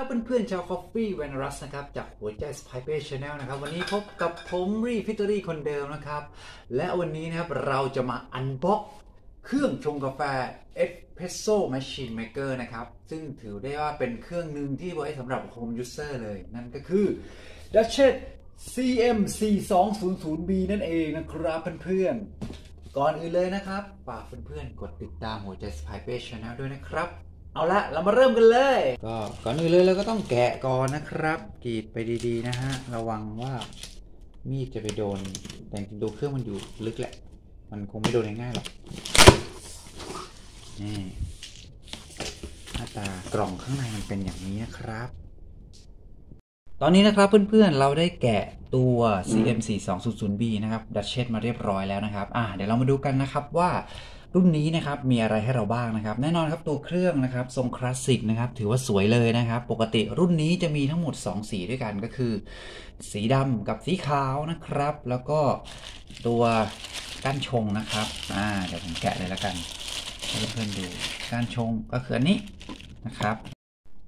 ครับเพื่อนๆชาว Coffee v a n r u s นะครับ จากหัวใจ Spy Page Channel นะครับ วันนี้พบกับผมรีฟิตอรี่คนเดิมนะครับ และวันนี้นะครับเราจะมา unbox เครื่องชงกาแฟ Espresso Machine Maker นะครับ ซึ่งถือได้ว่าเป็นเครื่องหนึ่งที่ไว้สำหรับ Home User เลย นั่นก็คือ d u c h e s CM4200B นั่นเองนะครับเพื่อนๆก่อนอื่นเลยนะครับฝากเพื่อนๆกดติดตามหัวใจ Spy Page Channel ด้วยนะครับ เอาละเรามาเริ่มกันเลย ก็ก่อนอื่นเลยเราก็ต้องแกะก่อนนะครับกรีดไปดีๆนะฮะ ระวังว่ามีดจะไปโดน แต่จริงๆดูเครื่องมันอยู่ลึกแหละ มันคงไม่โดนง่ายๆหรอก นี่หน้าตากล่องข้างในมันเป็นอย่างนี้นะครับ ตอนนี้นะครับเพื่อนๆเราได้แกะตัว CM4200B นะครับดัชเชสมาเรียบร้อยแล้วนะครับ อ่าเดี๋ยวเรามาดูกันนะครับว่า รุ่นนี้นะครับมีอะไรให้เราบ้างนะครับแน่นอนครับตัวเครื่องนะครับทรงคลาสสิกนะครับถือว่าสวยเลยนะครับปกติรุ่นนี้จะมีทั้งหมด 2 สีด้วยกันก็คือ สีดำกับสีขาวนะครับ แล้วก็ตัวก้านชงนะครับอ่าเดี๋ยวผมแกะเลยล้วกันให้เพื่อนๆดูก้านชงก็คืออันนี้นะครับ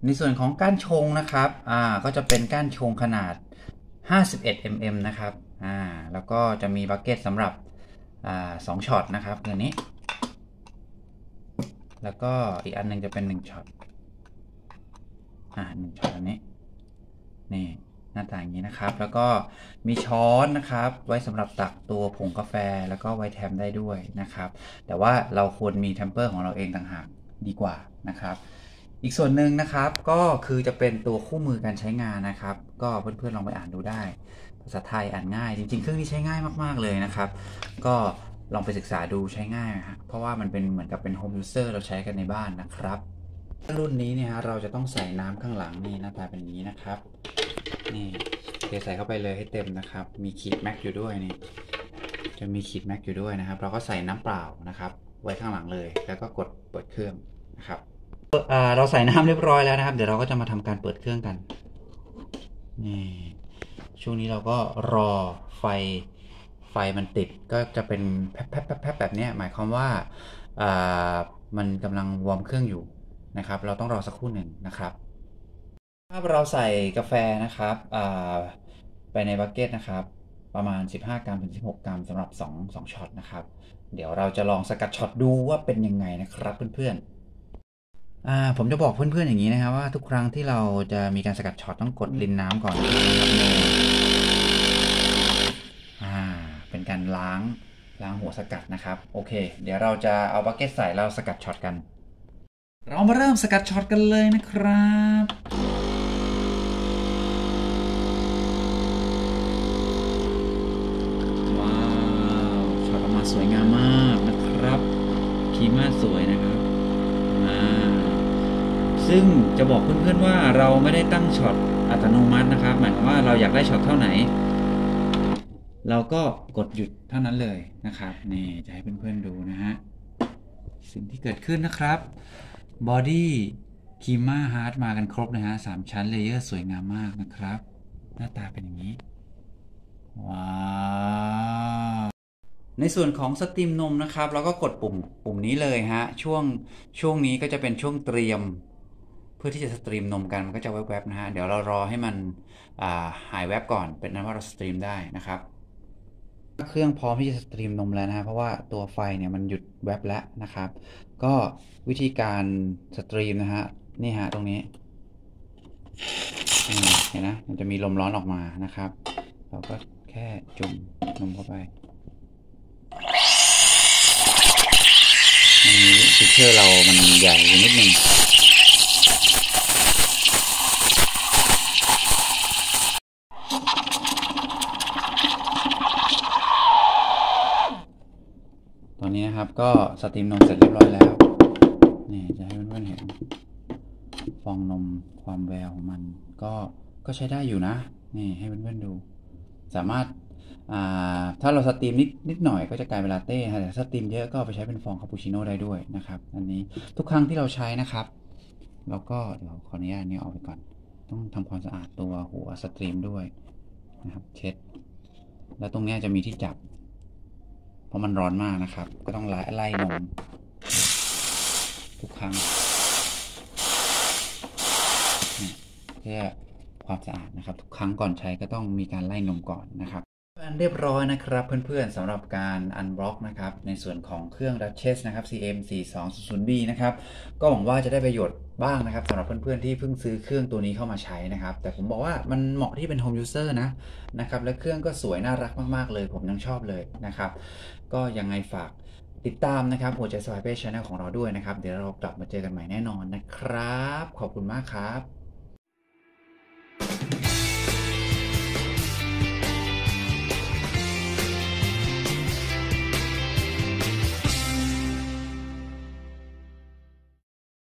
ในส่วนของก้านชงนะครับอ่าก็จะเป็นก้านชงขนาด 51 mm นะครับอ่าแล้วก็จะมีบักเก็ตสำหรับอ่าสองช็อตนะครับตัวนี้ แล้วก็อีกอันหนึ่งจะเป็นหนึ่งช็อต อ่าหนึ่งช็อตอันนี้ นี่หน้าตาอย่างนี้นะครับ แล้วก็มีช้อนนะครับ ไว้สำหรับตักตัวผงกาแฟแล้วก็ไว้ tamp ได้ด้วยนะครับ แต่ว่าเราควรมี tamper ของเราเองต่างหากดีกว่านะครับ อีกส่วนหนึ่งนะครับก็คือจะเป็นตัวคู่มือการใช้งานนะครับ ก็เพื่อนๆลองไปอ่านดูได้ ภาษาไทยอ่านง่าย จริงๆ เครื่องนี้ใช้ง่ายมากๆเลยนะครับ ก็ ลองไปศึกษาดูใช้ง่ายนะฮะเพราะว่ามันเป็นเหมือนกับเป็นโฮมยูเซอร์เราใช้กันในบ้านนะครับรุ่นนี้เนี่ยฮะเราจะต้องใส่น้ำข้างหลังนี่หน้าตาเป็นนี้นะครับ นี่เทใส่เข้าไปเลยให้เต็มนะครับ มีขีดแม็กอยู่ด้วยนี่จะมีขีดแม็กอยู่ด้วยนะครับ เราก็ใส่น้ำเปล่านะครับ ไว้ข้างหลังเลย แล้วก็กดเปิดเครื่องนะครับเราใส่น้ำเรียบร้อยแล้วนะครับ เดี๋ยวเราก็จะมาทำการเปิดเครื่องกันนี่ช่วงนี้เราก็รอไฟ ไฟมันติดก็จะเป็นแป๊บแป๊บแป๊บแป๊บแบบนี้หมายความว่าามันกำลังวอร์มเครื่องอยู่นะครับ เราต้องรอสักครู่หนึ่งนะครับถ้าเราใส่กาแฟนะครับไปในบักเก็ตนะครับ ประมาณ 15 กรัมถึง 16 กรัมสำหรับ 2 2ช็อตนะครับ เดี๋ยวเราจะลองสกัดช็อตดูว่าเป็นยังไงนะครับเพื่อนๆผมจะบอกเพื่อนๆอย่างนี้นะครับว่าทุกครั้งที่เราจะมีการสกัดช็อตต้องกดรินน้ำก่อนนะครับอ่า เป็นการล้างล้างหัวสกัดนะครับ โอเค เดี๋ยวเราจะเอาบักเก็ตใส่แล้วสกัดช็อตกัน เรามาเริ่มสกัดช็อตกันเลยนะครับว้าวช็อตออกมาสวยงามมากนะครับ crema สวยนะครับอ่าซึ่งจะบอกเพื่อนๆว่าเราไม่ได้ตั้งช็อตอัตโนมัตินะครับ หมายความว่าเราอยากได้ช็อตเท่าไหร่ เราก็กดหยุดเท่านั้นเลยนะครับ นี่จะให้เพื่อนๆดูนะฮะ สิ่งที่เกิดขึ้นนะครับ body crema heart มากันครบนะฮะสามชั้น layer สวยงามมากนะครับ หน้าตาเป็นอย่างนี้ ว้าวในส่วนของ steam นมนะครับ เราก็กดปุ่มปุ่มนี้เลยฮะ ช่วงช่วงนี้ก็จะเป็นช่วงเตรียม เพื่อที่จะ steam นมกันมันก็จะแวบๆนะฮะ เดี๋ยวเรารอให้มันอ่าหายแวบก่อนเป็นอันว่าเรา steam ได้นะครับ เครื่องพร้อมที่จะ steam นมแล้วนะ เพราะว่าตัวไฟเนี่ยมันหยุดแวบแล้วนะครับ ก็วิธีการ steam นะฮะนี่ฮะตรงนี้เห็นนะมันจะมีลมร้อนออกมานะครับ เราก็แค่จุ่มนมเข้าไปอันนี้ฟิเชอร์เรามันใหญ่นิดนึง ตอนนี้นะครับ ก็ steam นมเสร็จเรียบร้อยแล้ว นี่จะให้เพื่อนๆเห็น ฟองนมความแววของมัน ก็ก็ใช้ได้อยู่นะ นี่ให้เพื่อนๆดู สามารถอ่าถ้าเรา steam นิดนิดหน่อยก็จะกลายเป็นลาเต้ฮะแต่ steam เยอะก็ไปใช้เป็นฟองคาปูชิโน่ได้ด้วยนะครับ อันนี้ทุกครั้งที่เราใช้นะครับเราก็เดี๋ยวขออนุญาตนี้ออกไปก่อน ต้องทำความสะอาดตัวหัว steam ด้วยนะครับ เช็ด แล้วตรงนี้จะมีที่จับ เพราะมันร้อนมากนะครับ ก็ต้องไล่ไล่นมทุกครั้งเพื่อความสะอาดนะครับ ทุกครั้งก่อนใช้ก็ต้องมีการไล่นมก่อนนะครับ อันเรียบร้อยนะครับเพื่อนๆสำหรับการอันบล็อกนะครับในส่วนของเครื่อง Duchess นะครับ CM 4 2 0 0 B นะครับก็หวังว่าจะได้ประโยชน์บ้างนะครับสำหรับเพื่อนๆที่เพิ่งซื้อเครื่องตัวนี้เข้ามาใช้นะครับ แต่ผมบอกว่ามันเหมาะที่เป็น Home User นะนะครับและเครื่องก็สวยน่ารักมากๆเลย ผมยังชอบเลยนะครับ ก็ยังไงฝากติดตามนะครับหัวใจสวายเป้ชแนลของเราด้วยนะครับ เดี๋ยวเรากลับมาเจอกันใหม่แน่นอนนะครับ ขอบคุณมากครับ